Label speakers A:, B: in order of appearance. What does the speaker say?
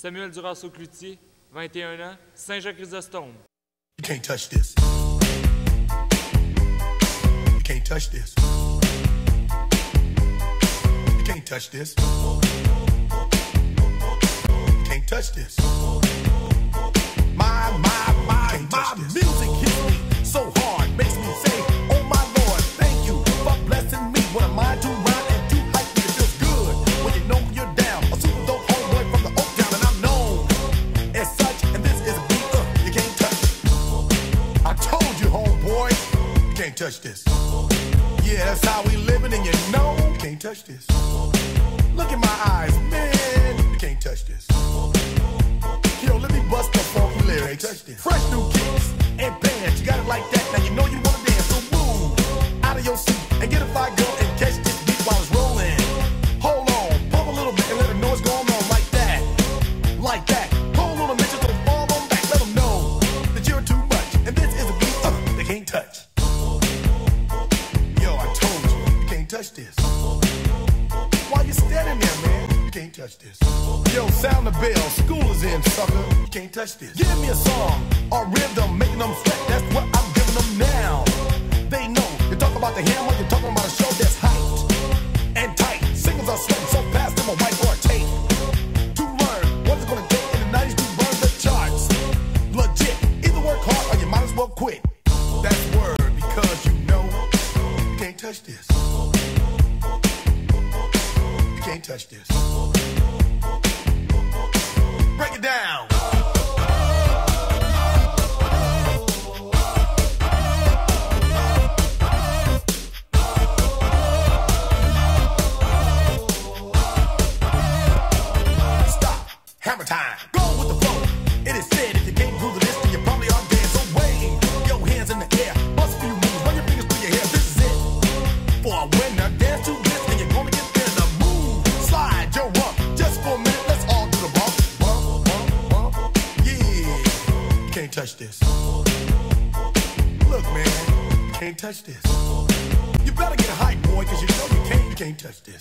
A: Samuel Durasso-Cloutier, 21 ans, Saint-Jean-Chrysostome.
B: You can't touch this. You can't touch this. You can't touch this. You can't touch this.
C: Can't touch
B: this.
C: Yeah, that's how we living, and you know
B: you can't touch this.
C: Look in my eyes, man.
B: You can't touch this.
C: Yo, let me bust the funky lyrics. Fresh new kicks and bands. You got it like that. Touch
B: this.
C: Why you standing there, man?
B: You can't touch this.
C: Yo, sound the bell. School is in, sucker.
B: You can't touch this.
C: Give me a song or rhythm, making them sweat. That's what I'm giving them now. They know. You talk about the hammer, you're talking about a show that's hyped and tight. Singles are sweating so fast, them a white or tape. To learn what it's gonna take in the 90s to burn the charts. Legit. Either work hard or you might as well quit.
B: That's word because you know you can't touch this. Touch this.
C: Break it down. Stop. Hammer time. Can't
B: touch this. Look, man, can't touch this.
C: You better get hype, boy, cause you know you can't.
B: You can't touch this.